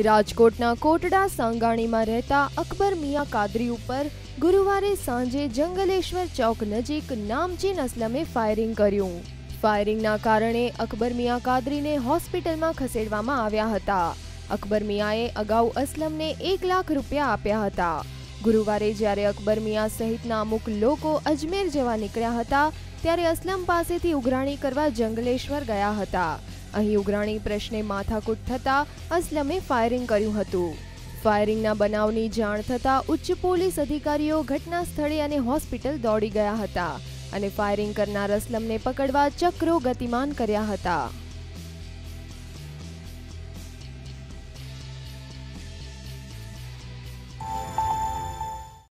રાજકોટના કોટડા સાંગાણીમાં રહેતા અકબર મિયા કાદરી ઉપર ગુરુવારે સાંજે જંગલેશ્વર ચોક નજીક નામચીન અસલમે ફાયરિંગ કર્યું ફાયરિંગના કારણે અકબર મિયા કાદરીને હોસ્પિટલમાં ખસેડવામાં આવ્યા હતા અકબર મિયાએ અગાઉ અસલમને એક લાખ રૂપિયા આપ્યા હતા ગુરુવારે જ્યારે અકબર મિયા સહિતના અમુક લોકો અજમેર જવા નીકળ્યા હતા ત્યારે અસલમ પાસેથી ઉઘરાણી કરવા જંગલેશ્વર ગયા હતા અહીં ઉઘરાણી પ્રશ્ને માથાકૂટ થતાં અસલમે ફાયરિંગ કર્યું હતું. ફાયરિંગના બનાવની જાણ થતાં ઉચ્ચ પોલીસ અધિકારીઓ ઘટના સ્થળે અને હોસ્પિટલ દોડી ગયા હતા અને ફાયરિંગ કરનાર અસલમને પકડવા ચક્રો ગતિમાન કર્યા હતા.